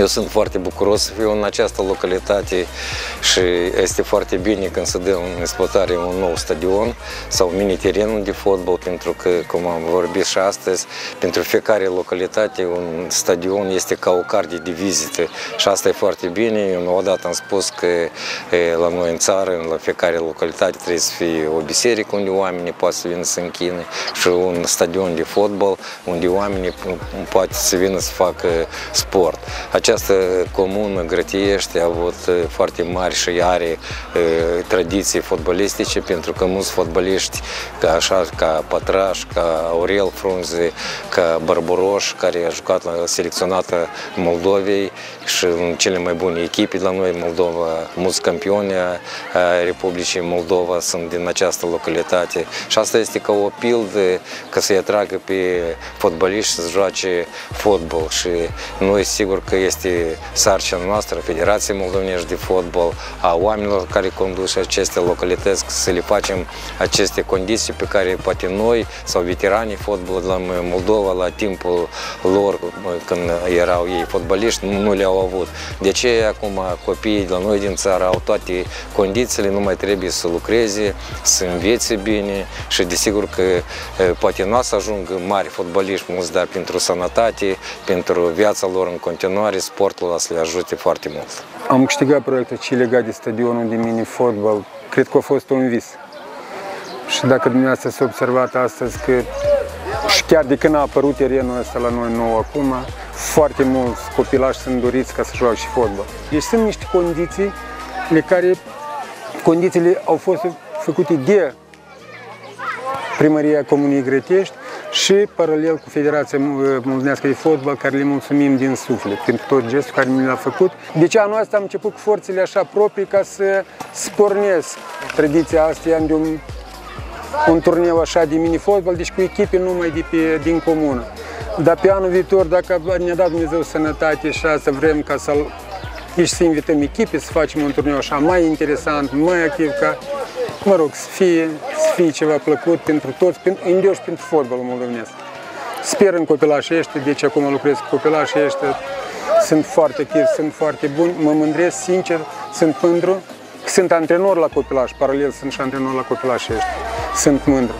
Eu sunt foarte bucuros să fiu în această localitate și este foarte bine când se dă în exploatare un nou stadion sau mini-terenul de fotbal, pentru că, cum am vorbit și astăzi, pentru fiecare localitate un stadion este ca o carte de vizită și asta e foarte bine. Eu odată am spus că la noi în țară, la fiecare localitate trebuie să fie o biserică unde oamenii pot să vină să închine și un stadion de fotbal unde oamenii poate să vină să facă sport. Această comună Grătiești a avut foarte mari și are tradiții fotbalistice pentru că mulți fotbaliști ca așa ca Pătraș, ca Aurel Frunze, ca Barbaroș, care a jucat la selecționată Moldovei și în cele mai bune echipe la noi, Moldova, mulți campioni a Republicii Moldova sunt din această localitate. Și asta este ca o pildă ca să-i atragă pe fotbaliști să joace fotbal. Și noi sigur că este sarcina noastră, Federației Moldovenești de Fotbal, a oamenilor care conduc aceste localități, să le facem aceste condiții pe care poate noi sau veteranii fotbal la Moldova la timpul lor când erau ei fotbaliști nu le-au avut. De ce acum copiii de la noi din țară au toate condițiile, nu mai trebuie să lucreze, să învețe bine și desigur că poate nu o să ajungă mari fotbaliști mulți, dar pentru sănătate, pentru viața lor în continuare, sportul o să le ajute foarte mult. Am câștigat proiectul ce legat de stadionul de mini-fotbal. Cred că a fost un vis. Și dacă dumneavoastră s-a observat astăzi că și chiar de când a apărut terenul ăsta la noi nou acum, foarte mulți copilași sunt doriți ca să joace și fotbal. Deci sunt niște condiții le care condițiile au fost făcute de Primăria Comunii Grătești și paralel cu Federația Moldovenească de Fotbal, care le mulțumim din suflet pentru tot gestul care mi l-a făcut. Deci anul ăsta am început cu forțele așa proprii ca să spornesc tradiția asta de un, un turneu așa de mini-fotbal, deci cu echipe numai de pe, din comună. Dar pe anul viitor, dacă ne-a dat Dumnezeu sănătate și să vrem ca să deci să invităm echipe, să facem un turneu așa mai interesant, mai activ, ca, mă rog, să fie, să fie ceva plăcut pentru toți, pentru, și pentru fotbalul moldovenesc. Sper în copilașii ăștia, deci acum lucrez cu copilașii ăștia, sunt foarte activi, sunt foarte buni, mă mândresc, sincer, sunt mândru, sunt antrenor la copilaș, paralel sunt și antrenor la copilașii ăștia, sunt mândru.